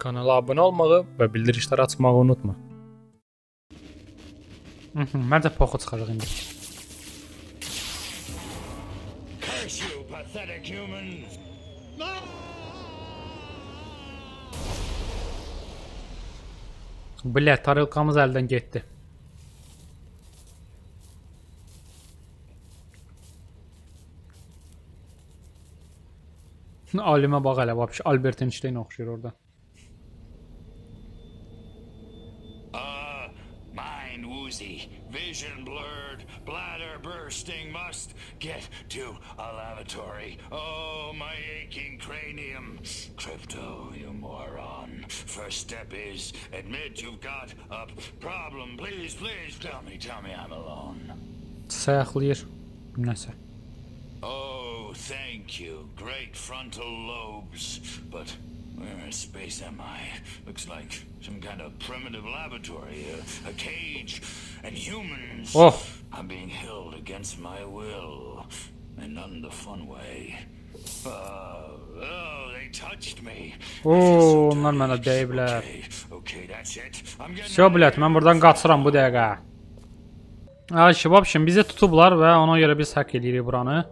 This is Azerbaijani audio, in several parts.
Kanala abunə olmağı və bildirişləri açmağı unutma. Mhm, Məncə poxu çıxacaq indi. Curse you, pathetic humans! Bля, tarılqamız əldən getdi. Alimə bax hələ, vəbşi Albert Einstein oxşuyur orada. Mind woozy, vision blurred, bladder bursting, must get to a lavatory. Oh, my aching cranium. Crypto, you moron. First step is admit you've got a problem. Please, please tell me, tell me I'm alone. Sayaqlayır. Nəsə. Oh, thank you. Great frontal lobes. But where in space am I? Looks like some kind of primitive laboratory, a, a cage, and humans. Oh. I'm being held against my will, and in the fun way. Uh, oh, they touched me. Oo, onlar mənə getting Şo here. mən buradan qaçıram bu dəqiqə. Ay şibab şimdi bizi tutublar və ona görə biz həkk edirik buranı.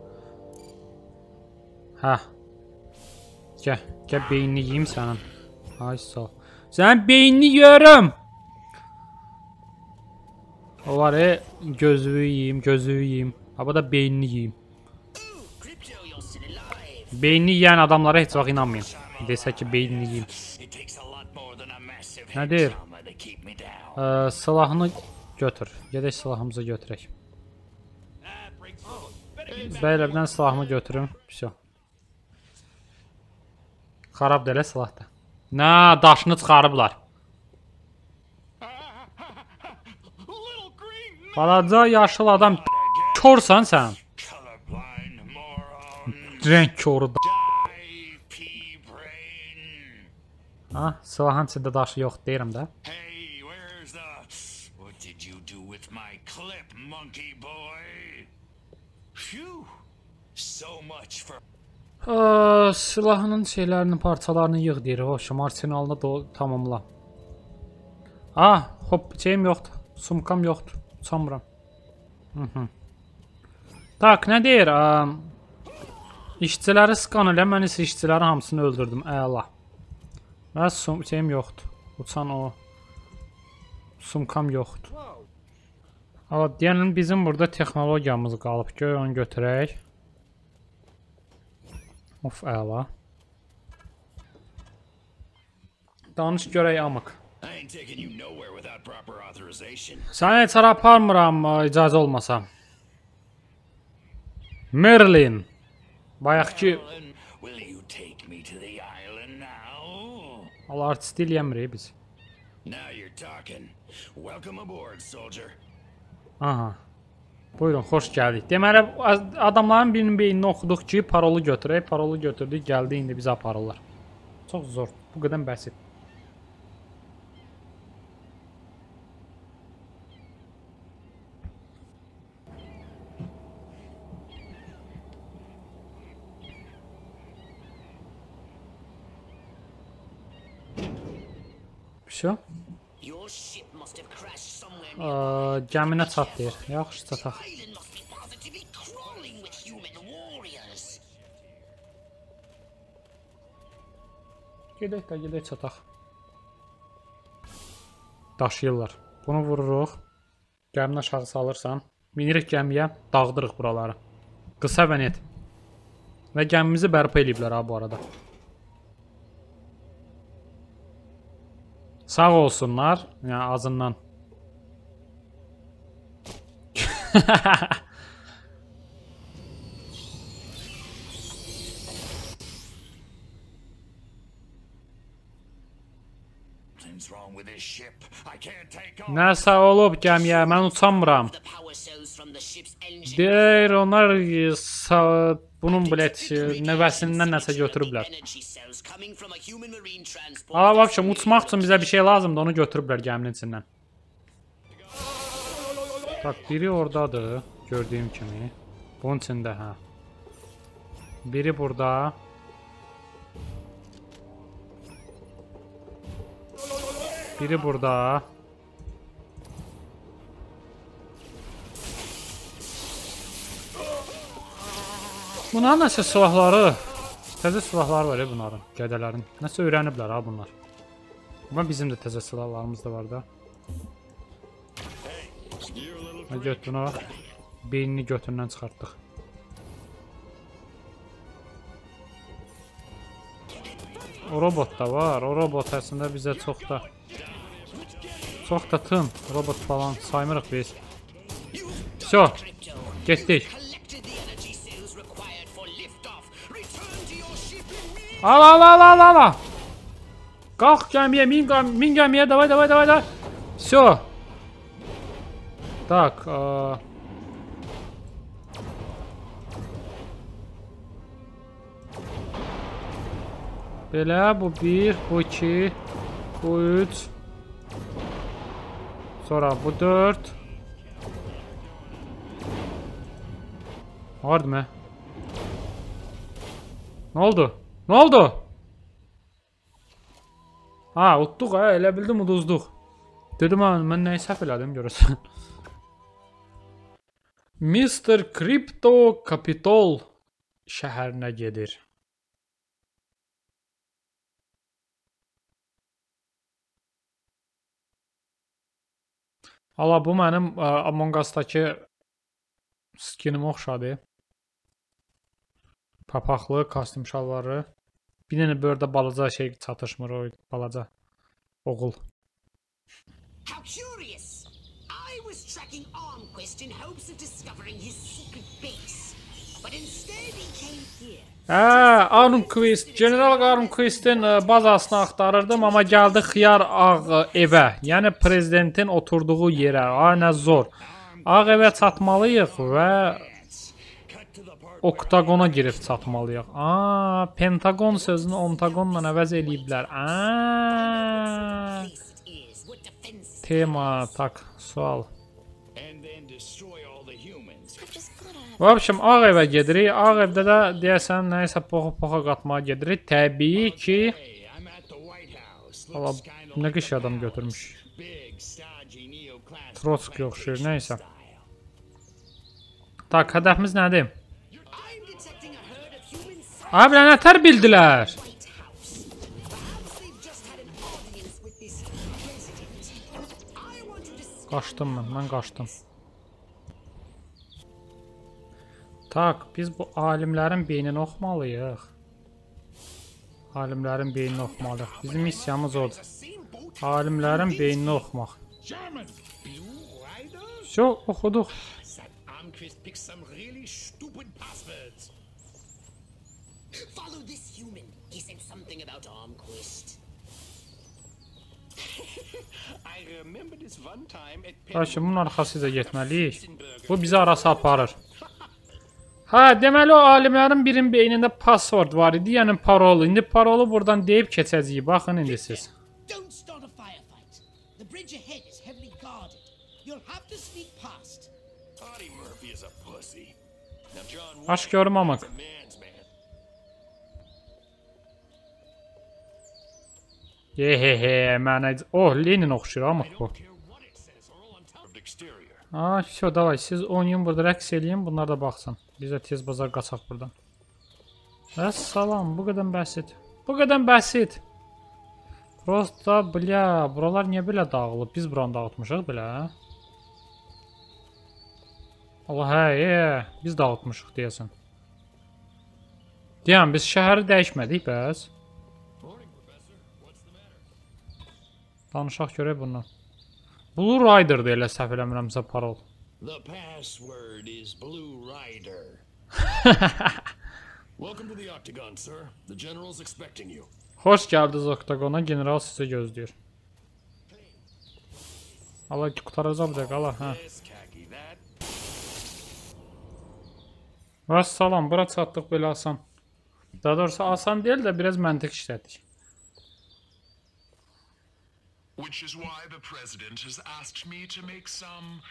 Hə. Gəl, gəl beynini yeyim sənin. Ay sağ ol. Sənin beynini yeyirəm. O var e, gözlüyü yeyim, gözlüyü yeyim. Ha bu da beynini yeyim. Crypto, you're still alive. Beynini yeyən adamlara heç vaxt inanmayın. Desə ki, beynini yeyim. It takes a lot more than a massive Ne head der? trauma to keep me down. Ə, silahını götür. Gedək silahımızı götürək. Bəylər, bir dənə silahımı götürüm. Vəsə. Xarab da elə silah da. Nə, daşını çıxarıblar. Little green Balaca yaşıl adam korsan sən. colorblind moron. Renk koru da. Die, pea brain. Ha, silahın içində daşı yox deyirəm də. Hey, where's the. What did you do with my clip, monkey boy? Phew. So much for. Ə, silahının şeylərini, parçalarını yığ deyir. O, şum arsenalını da tamamla. Ah, hop, şeyim yoxdur. Sumkam yoxdur. Uçamıram. Mhm. Tak, nə deyir? Ə, işçiləri skan elə, mən isə işçilərin hamısını öldürdüm. Əla. Və sum şeyim yoxdur. Uçan o. Sumkam yoxdur. Amma deyənin bizim burada texnologiyamız qalıb. Göy onu götürək. Of əla. Danış görək amıq. Səni heç hara aparmıram e, icazə olmasa. Merlin. Bayaq ki... Allah artisti eləyəmirik biz. Aha. Buyurun, xoş gəldik. Deməli az- adamların birinin beynini oxuduq ki, parolu götürək. Parolu götürdük, gəldi indi bizi aparırlar. Çox zor. Bu qədər bəsit. Всё. Your ship must have crashed somewhere Ə, gəminə çat deyir. Yaxşı çataq. Gedək də, gedək çataq. Daşıyırlar. Bunu vururuq. Gəmini aşağı salırsan. Minirik gəmiyə, dağıdırıq buraları. Qısa və net. Və gəmimizi bərpa eləyiblər ha bu arada. Sağ olsunlar, yəni azından. Nəsə olub gəmiyə, mən uçamıram. Deyir, onlar e, bunun bilet e, nəvəsindən nəsə götürüblər. Energy cells coming from a human marine transport. Aa, vəbşə uçmaq üçün bizə bir şey lazımdır, onu götürüblər gəminin içindən. Bax, biri oradadır, gördüyüm kimi. Bunun içində, hə. Biri burada. Biri burada. Bunların nəsə silahları, təzə silahları var ya bunların, qədələrin. Nəsə öyrəniblər ha bunlar. Amma bizim də təzə silahlarımız da var da. Ha, Göt buna bax. Beynini götündən çıxartdıq. O robot da var. O robot əslində bizə çox da çox da tın robot falan saymırıq biz. Всё, Crypto. getdik. Collected the energy cells required for liftoff. Return to your ship immediately. Al al al al al. al. Kalk gəmiyə, min, gam- min gəmiyə, davay davay davay davay. Всё. Так, а... Belə, bu 1, bu 2, bu 3. Sonra bu 4. Vardı mı? Ne oldu? Ne oldu? Ha, utduq ha, elə bildim uduzduq. Dedim ha, mən nəyi səhv elədim görəsən. Mr. Crypto Capital şəhərinə gedir. Ala bu mənim ə, Among Us-dakı skinimə oxşadı. Papaqlı, kostyum şalvarı. Bir dənə burada balaca şey çatışmır o balaca oğul. How curious! Armquist in hopes of discovering his secret base. But instead he came here. Hə, Armquist, General Armquistin ə, bazasını axtarırdım, amma gəldi xiyar ağ evə. Yəni prezidentin oturduğu yerə. A, nə zor. Ağ evə çatmalıyıq və oktagona girib çatmalıyıq. A, Pentagon sözünü ontagonla əvəz eləyiblər. A, tema, tak, sual. Və həmçinin ağ evə gedirik. Ağ evdə də deyəsən nəyisə poxa-poxa qatmağa gedirik. Təbii ki Allah, nə qış adam götürmüş. Trotsk yoxşur, nəysə. Tak, hədəfimiz nədir? Abi, lənətər bildilər. Qaçdım mən, mən qaçdım. Tak, biz bu alimlərin beynini oxumalıyıq. Alimlərin beynini oxumalıyıq. Bizim missiyamız odur. Alimlərin beynini oxumaq. German Blue Riders? Всё, oxuduq. That Armquist picked some really stupid passwords. Follow this human. He said something about Armquist. I remember this one time at Lakin bunun arxasıca getməliyik. Pittsburgh. Bu bizi arası aparır. Ha, deməli o alimlərin birinin beynində password var idi, yəni parol. İndi parolu buradan deyib keçəcəyik. Baxın indi siz. Don't start a firefight. The bridge ahead is heavily guarded. You'll have to sneak past. Audie Murphy is a pussy. Now John Aşk yormamaq. Wayne's a man's man. Yehehe, mənə... Oh, Lenin oxşuyur amma bu. Ha, şo, davay, siz oynayın burada, rəqs eləyin, bunlar da baxsın. Biz də tez bazar qaçaq buradan. Əssalam, bu qədər bəsit. Bu qədər bəsit. Prosta, bля, buralar niyə belə dağılıb? Biz buranı dağıtmışıq belə. Allah, hə, e, biz dağıtmışıq deyəsən. Deyəm, biz şəhəri dəyişmədik bəs. Danışaq görək bundan. Blue Rider-dır elə səhv eləmirəmsə parol. The password is Blue Rider. Welcome to the Octagon, sir. The General's expecting you. Xoş gəldiniz Oktagona, general sizi gözləyir. Allah bir dəqiqə, Allah, hə. This khaki, that. Və salam, bura çatdıq belə asan. Daha doğrusu asan deyil də biraz məntiq işlətdik. Which is why the president has asked me to make some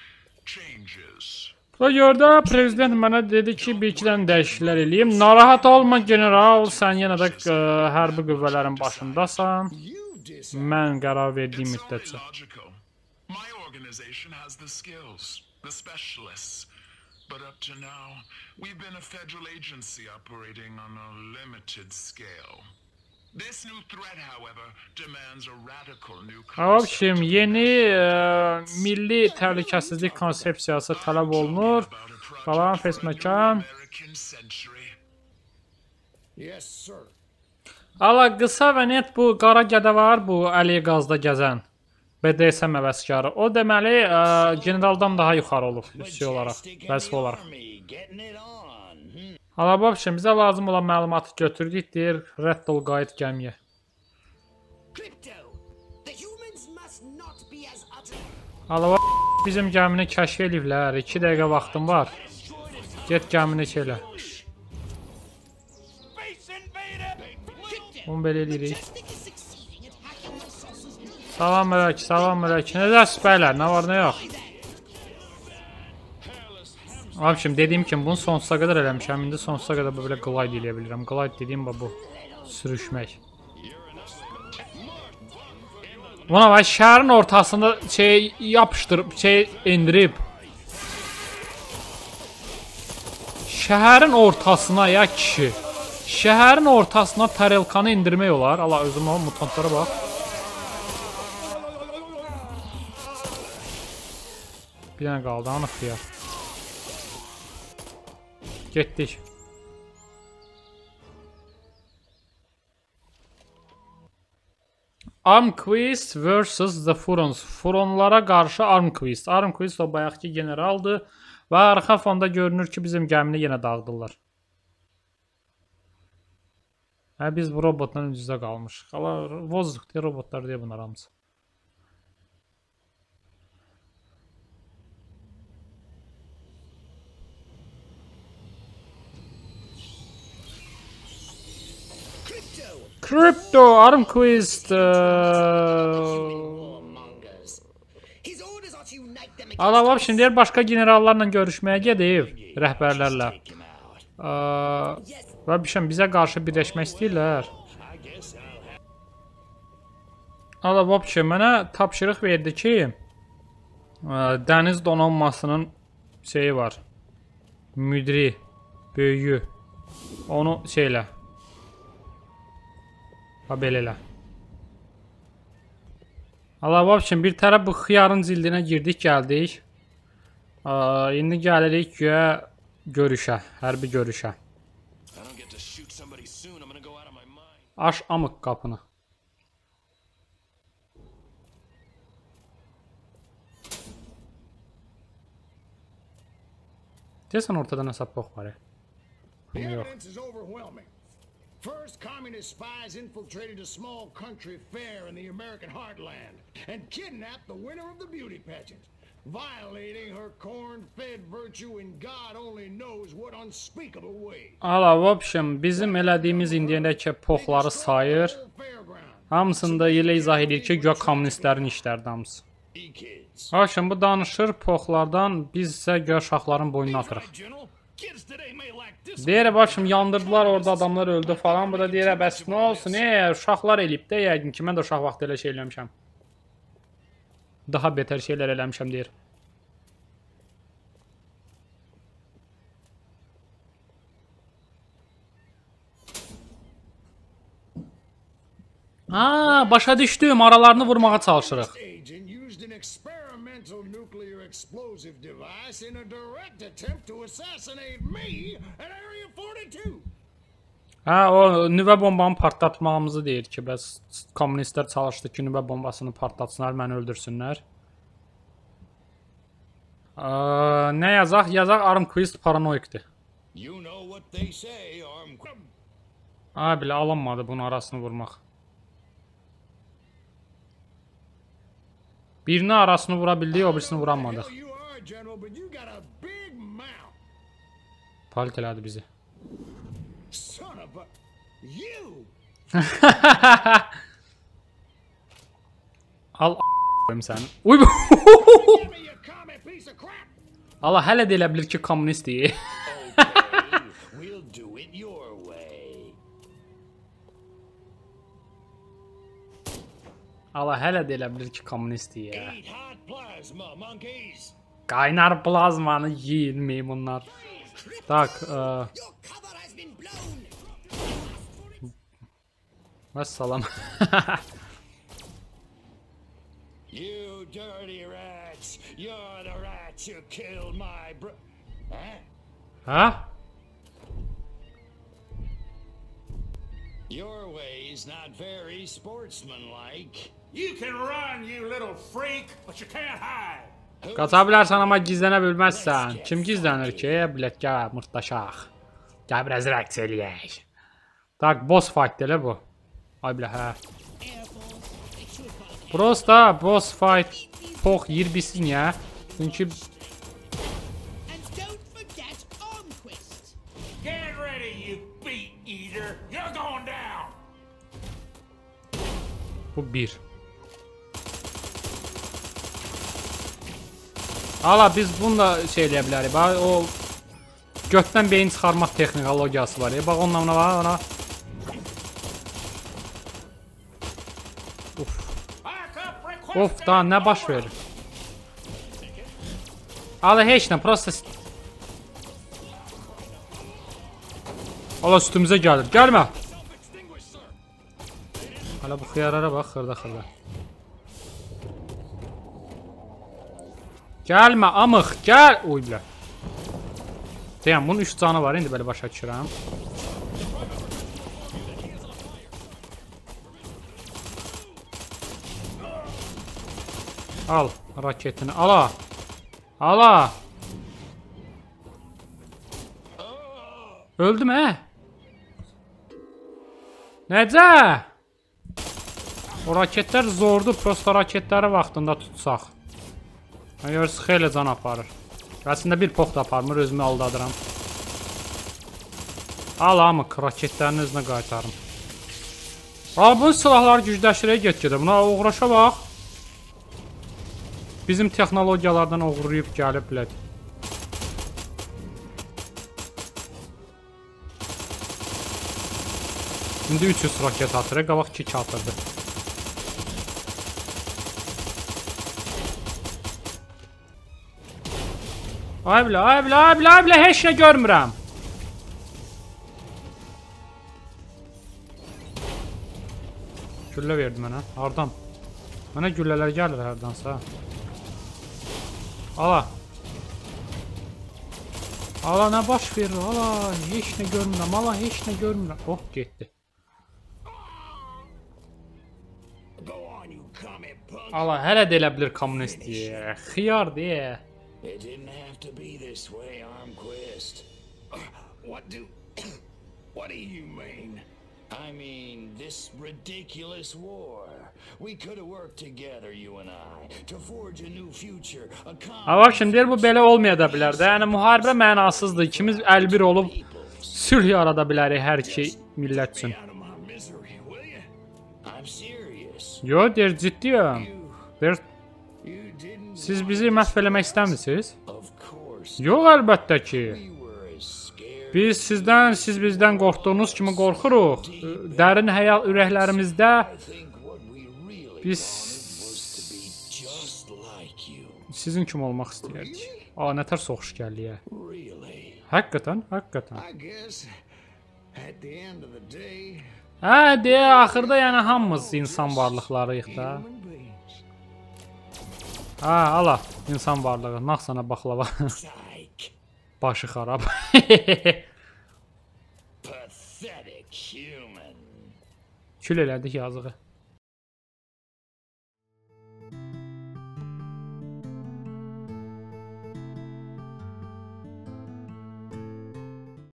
gördü, prezident mənə dedi ki, bir iki dənə dəyişikliklər eləyim. Narahat olma general, sən yenə də ə, hərbi qüvvələrin başındasan. Mən qərar verdiyim müddətcə. My organization has the skills, the specialists. But up to now, we've been a federal agency operating on a limited scale. Cavab kim? Yeni ə, e, milli təhlükəsizlik konsepsiyası tələb olunur. Qalan Fesməkan. Ala qısa və net bu qara gədə var bu Əli Qazda gəzən BDSM əvəzkarı. O deməli ə, generaldan daha yuxarı olub üstü olaraq, vəzifə olaraq. Getting it on. Ala bu üçün bizə lazım olan məlumatı götürdük, deyir Reddle qayıt gəmiyə. Crypto, the humans must not be as utter. Ala bu bizim gəmini kəşf eliblər. 2 dəqiqə vaxtım var. Get gəmini! Crypto, Bunu belə news. Salam mələk, salam mələk. Necəsiz bəylər? Nə var, nə yox? Abişim, dediyim kimi bunu sonsuza qədər eləmişəm. İndi sonsuza qədər bu belə glide eləyə bilirəm. Glide dediyim bu, bu sürüşmək. Buna bax, şəhərin ortasında şey yapışdırıb, şey endirib. Şəhərin ortasına ya kişi. Şəhərin ortasına tarelkanı endirmək olar. Allah özüm o mutantlara bax. Bir dənə qaldı, anıq xiyar. Getdik. Armquist vs the Furons. Furonlara qarşı Armquist. Armquist o bayaqki generaldır və arxa fonda görünür ki, bizim gəmini yenə dağıdırlar. Hə biz bu robotla üz-üzə qalmışıq. Ala vozduq deyə robotlar deyə bunlar hamısı. Crypto, Crypto Armquist. eee, mongers. His orders are to unite them against Ala vab us. şimdi başqa generallarla görüşməyə gedib rəhbərlərlə. Və bişəm bizə qarşı birləşmək istəyirlər. I guess I'll have Ala vab ki, mənə tapşırıq verdi ki, eee, dəniz donanmasının şeyi var. Müdiri, böyüyü. Onu şeylə. Ha belə elə. Allah vab üçün bir tərəf bu xiyarın cildinə girdik, gəldik. Eee, indi gəlirik güya görüşə, hərbi görüşə. I don't get to shoot somebody soon, I'm gonna go out of my mind. Aç amıq qapını. Deyəsən ortada nəsə box var. ya. First, communist spies infiltrated a small country fair in the American heartland and kidnapped the winner of the beauty pageant, violating her corn-fed virtue in God only knows what unspeakable way. Ala, в общем, bizim elədiyimiz indiyədəki poxları sayır. Whole fairground. Hamısını da elə izah edir ki, güya kommunistlərin işlərdir hamısı. E-kids. Haşim bu danışır poxlardan, biz isə güya şaxların boynuna atırıq. General, kids today may lack this. Deyir başım yandırdılar orada adamlar öldü falan. Bu da deyir bəs nə olsun? E, uşaqlar elib də yəqin ki mən də uşaq vaxtı elə şey eləmişəm. Daha betər şeylər eləmişəm deyir. Aa, başa düşdüm. Aralarını vurmağa çalışırıq. Explosive device in a direct attempt to assassinate me at Area 42. Hə, o nüvə bombanı partlatmağımızı deyir ki, bəs kommunistlər çalışdı ki, nüvə bombasını partlatsınlar, məni öldürsünlər. Aa, nə yazaq? Yazaq Armquist paranoikdir. You know what they say, arm. Ha, belə alınmadı bunun arasını vurmaq. Birini arasını vura bildik, o birisini vuramadıq. Hell you are, General, but you got a big mouth. Palit elədi bizi. Son of a... You! Al a**ım sən. Uy. Give me, you commie piece of crap! Allah hələ də elə bilir ki, kommunistdir. Okay, Allah hələ də elə bilir ki, kommunistdir ya. Qaynar plazmanı yiyin meymunlar. Been blown. vəssalam. You dirty rats. You're the rats who killed my bro... Huh? Your way's not very sportsmanlike. You can run, you little freak, but you can't hide. Qaça bilərsən amma gizlənə bilməzsən. Kim gizlənir ki? Bilet gəl, mırtdaşaq. Gəl biraz rəqs eləyək. Tak, boss fight elə bu. Ay bilə, hə. Prosta boss fight pox yir bilsin ya. Çünki bu 1. Ala biz bununla şey eləyə bilərik. Bax o götdən beyin çıxarmaq texnologiyası var ya. Bax onunla nə var? Ona Backup request. Of daha nə baş verir? Ala heç nə, prosta s- Ala üstümüzə gəlir. Gəlmə. Hala bu xiyarlara bax, xırda xırda. Gəlmə amıq, gəl. Oy bilə. Deyəm, bunun 3 canı var, indi belə başa düşürəm. Al raketini, ala. Ala. Öldüm hə? Necə? O raketlər zordur, prosta raketləri vaxtında tutsaq. Görürsünüz xeyli can aparır. Əslində bir pox da aparmır, özümü aldadıram. Al amıq, raketlərini özünə qaytarım. Aa, bu silahlar gücləşirə get-gedə. Buna uğraşa bax. Bizim texnologiyalardan oğurlayıb gəlib bilət. İndi 300 raket atır, qabaq 2 atırdı. Ay bilə, ay bilə, ay bilə, ay bilə, heç nə görmürəm. Güllə verdi mənə. Hardan? Mənə güllələr gəlir hərdansa. Ala. Ala nə baş verir? Ala, heç nə görmürəm. Ala, heç nə görmürəm. Oh, getdi. Ala, hələ də elə bilir kommunist deyə. Xiyar deyə. It didn't have to be this way, Armquist. What do... what do you mean? I mean, this ridiculous war. We could have worked together, you and I, to forge a new future, a Ha bax şimdi bu belə olmaya da bilər də. Yəni müharibə mənasızdır. İkimiz əlbir olub sülh yarada bilərik hər iki millət üçün. Yo, deyir ciddiyəm. Deyir. Siz bizi məhv eləmək istəmirsiniz? Yox, əlbəttə ki. Biz sizdən, siz bizdən qorxduğunuz kimi qorxuruq. Dərin həyal ürəklərimizdə biz sizin kimi olmaq istəyirdik. A, nətər. Really. Həqiqətən, həqiqətən. Hə, deyə axırda yəni hamımız insan varlıqlarıyıq da. Ha, ala, insan varlığı. Nax sana baklava. Psych. Başı xarab. Pathetic human. Kül elədik yazığı.